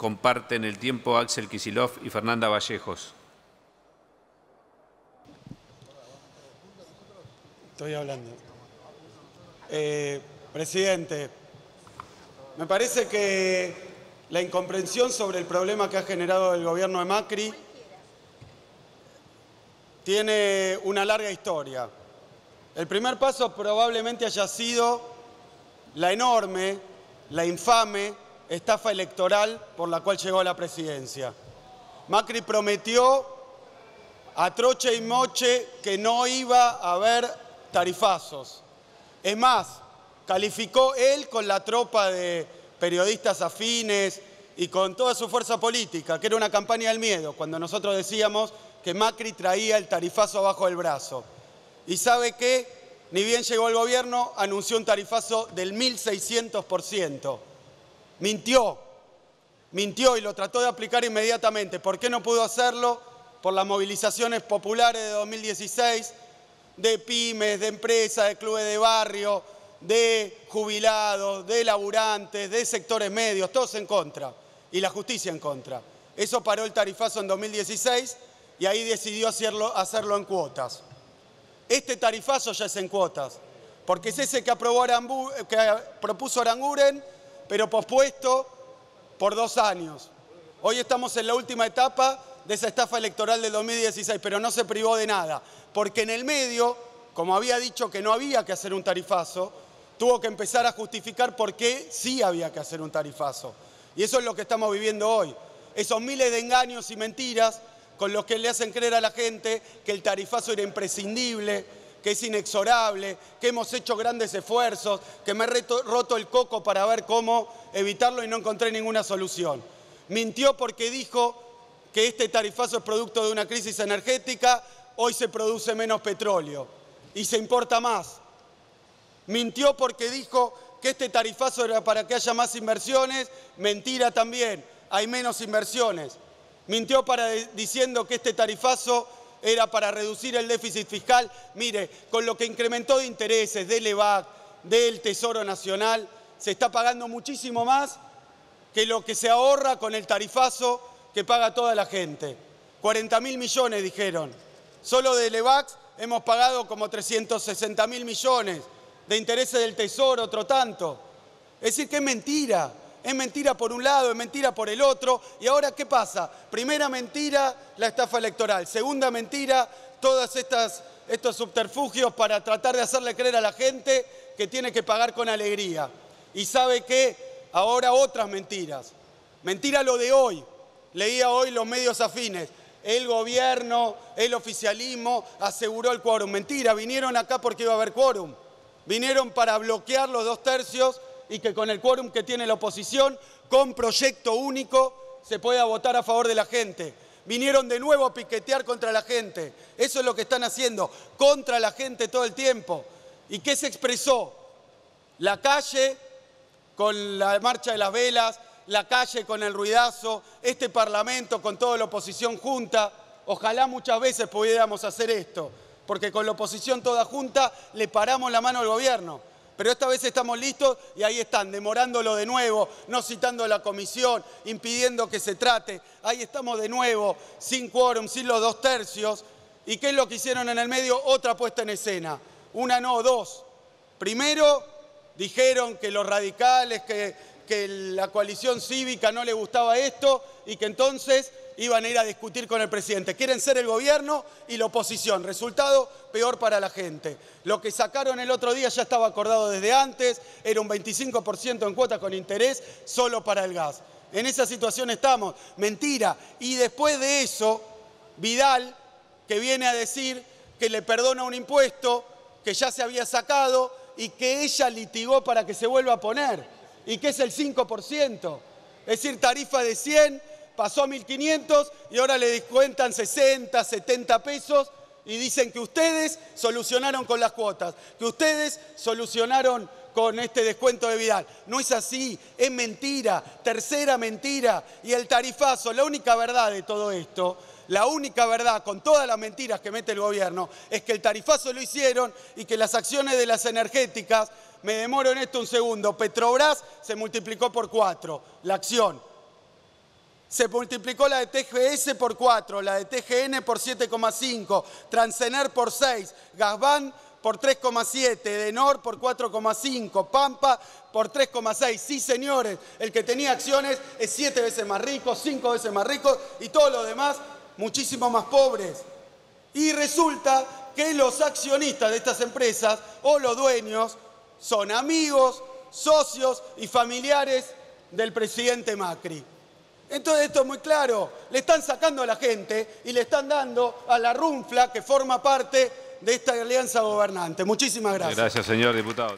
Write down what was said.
comparten el tiempo Axel Kisilov y Fernanda Vallejos. Estoy hablando. Eh, presidente, me parece que la incomprensión sobre el problema que ha generado el gobierno de Macri tiene una larga historia. El primer paso probablemente haya sido la enorme, la infame estafa electoral por la cual llegó a la presidencia. Macri prometió a troche y moche que no iba a haber tarifazos. Es más, calificó él con la tropa de periodistas afines y con toda su fuerza política, que era una campaña del miedo, cuando nosotros decíamos que Macri traía el tarifazo abajo del brazo. Y sabe que, ni bien llegó al gobierno, anunció un tarifazo del 1.600%. Mintió, mintió y lo trató de aplicar inmediatamente. ¿Por qué no pudo hacerlo? Por las movilizaciones populares de 2016, de pymes, de empresas, de clubes de barrio, de jubilados, de laburantes, de sectores medios, todos en contra. Y la justicia en contra. Eso paró el tarifazo en 2016 y ahí decidió hacerlo, hacerlo en cuotas. Este tarifazo ya es en cuotas, porque es ese que, aprobó que propuso Aranguren, pero pospuesto por dos años. Hoy estamos en la última etapa de esa estafa electoral del 2016, pero no se privó de nada, porque en el medio, como había dicho que no había que hacer un tarifazo, tuvo que empezar a justificar por qué sí había que hacer un tarifazo. Y eso es lo que estamos viviendo hoy. Esos miles de engaños y mentiras con los que le hacen creer a la gente que el tarifazo era imprescindible, que es inexorable, que hemos hecho grandes esfuerzos, que me he roto el coco para ver cómo evitarlo y no encontré ninguna solución. Mintió porque dijo que este tarifazo es producto de una crisis energética, hoy se produce menos petróleo y se importa más. Mintió porque dijo que este tarifazo era para que haya más inversiones, mentira también, hay menos inversiones. Mintió para, diciendo que este tarifazo era para reducir el déficit fiscal. Mire, con lo que incrementó de intereses del EVAC, del Tesoro Nacional, se está pagando muchísimo más que lo que se ahorra con el tarifazo que paga toda la gente. 40 mil millones dijeron. Solo del EVAC hemos pagado como 360 mil millones. De intereses del Tesoro, otro tanto. Es decir, que es mentira. Es mentira por un lado, es mentira por el otro. ¿Y ahora qué pasa? Primera mentira, la estafa electoral. Segunda mentira, todos estos subterfugios para tratar de hacerle creer a la gente que tiene que pagar con alegría. Y sabe qué? Ahora otras mentiras. Mentira lo de hoy. Leía hoy los medios afines. El gobierno, el oficialismo aseguró el quórum. Mentira, vinieron acá porque iba a haber quórum. Vinieron para bloquear los dos tercios y que con el quórum que tiene la oposición, con proyecto único, se pueda votar a favor de la gente. Vinieron de nuevo a piquetear contra la gente. Eso es lo que están haciendo, contra la gente todo el tiempo. ¿Y qué se expresó? La calle con la marcha de las velas, la calle con el ruidazo, este parlamento con toda la oposición junta. Ojalá muchas veces pudiéramos hacer esto, porque con la oposición toda junta le paramos la mano al gobierno. Pero esta vez estamos listos y ahí están, demorándolo de nuevo, no citando a la comisión, impidiendo que se trate. Ahí estamos de nuevo, sin quórum, sin los dos tercios. ¿Y qué es lo que hicieron en el medio? Otra puesta en escena. Una no, dos. Primero, dijeron que los radicales, que, que la coalición cívica no le gustaba esto y que entonces iban a ir a discutir con el presidente. Quieren ser el gobierno y la oposición. Resultado, peor para la gente. Lo que sacaron el otro día ya estaba acordado desde antes, era un 25% en cuota con interés solo para el gas. En esa situación estamos. Mentira. Y después de eso, Vidal, que viene a decir que le perdona un impuesto que ya se había sacado y que ella litigó para que se vuelva a poner, y que es el 5%. Es decir, tarifa de 100 pasó a 1.500 y ahora le descuentan 60, 70 pesos y dicen que ustedes solucionaron con las cuotas, que ustedes solucionaron con este descuento de Vidal. No es así, es mentira, tercera mentira. Y el tarifazo, la única verdad de todo esto, la única verdad con todas las mentiras que mete el gobierno, es que el tarifazo lo hicieron y que las acciones de las energéticas, me demoro en esto un segundo, Petrobras se multiplicó por cuatro, la acción. Se multiplicó la de TGS por 4, la de TGN por 7,5, Transener por 6, Gasban por 3,7, Denor por 4,5, Pampa por 3,6. Sí, señores, el que tenía acciones es siete veces más rico, cinco veces más rico y todos los demás muchísimo más pobres. Y resulta que los accionistas de estas empresas o los dueños son amigos, socios y familiares del presidente Macri. Entonces esto es muy claro, le están sacando a la gente y le están dando a la runfla que forma parte de esta alianza gobernante. Muchísimas gracias. Gracias, señor diputado.